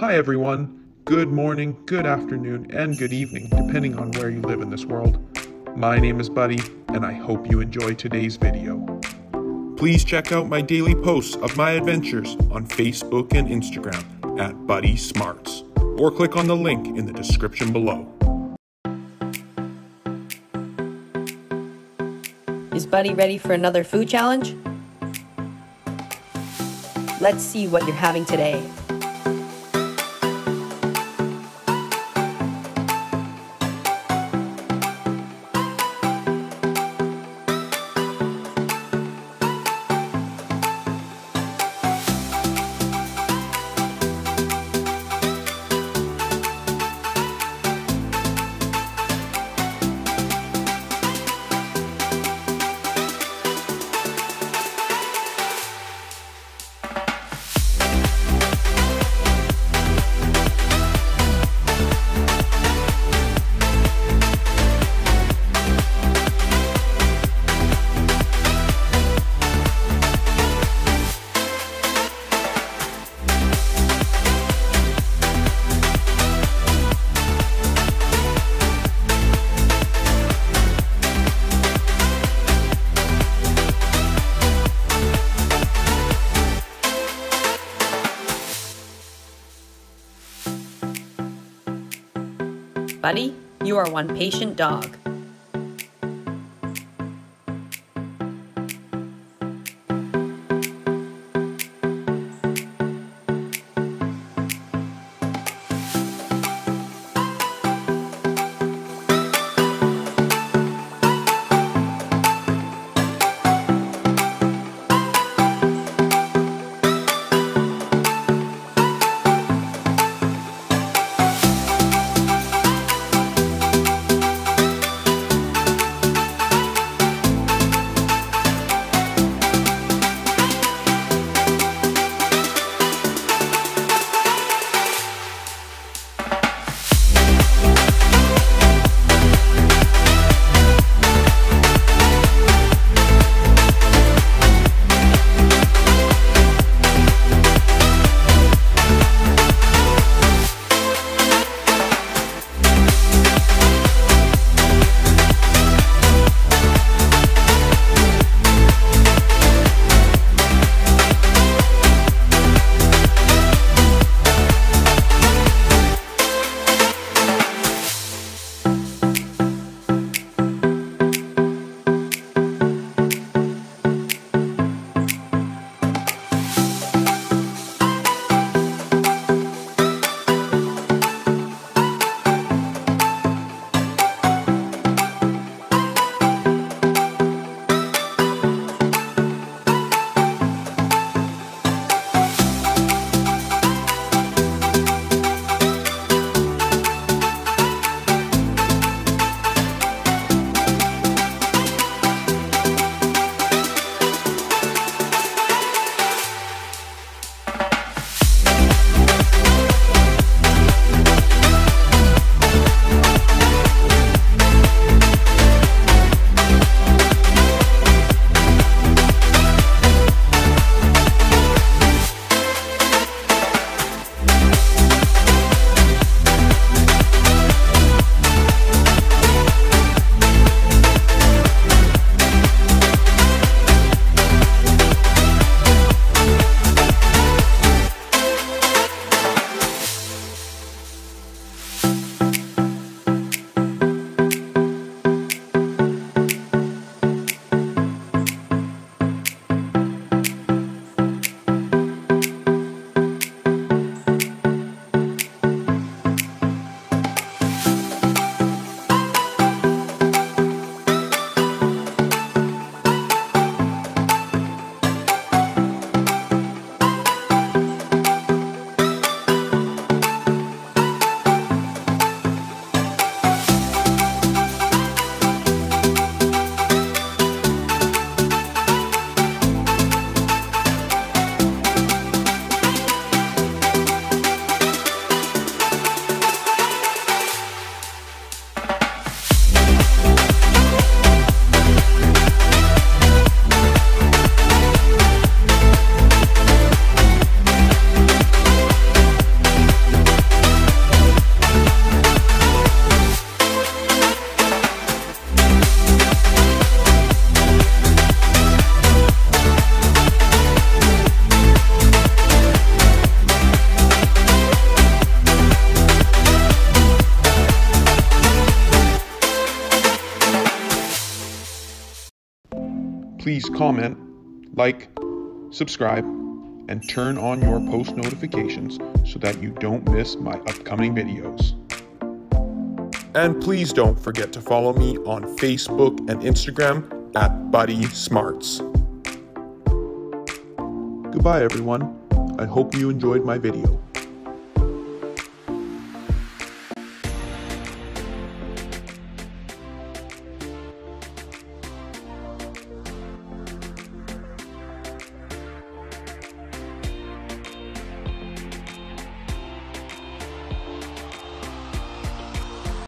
Hi, everyone. Good morning, good afternoon, and good evening, depending on where you live in this world. My name is Buddy, and I hope you enjoy today's video. Please check out my daily posts of my adventures on Facebook and Instagram at Buddy Smartz, or click on the link in the description below. Is Buddy ready for another food challenge? Let's see what you're having today. Buddy, you are one patient dog. Please comment, like, subscribe, and turn on your post notifications so that you don't miss my upcoming videos. And please don't forget to follow me on Facebook and Instagram at Buddy Smartz. Goodbye, everyone. I hope you enjoyed my video.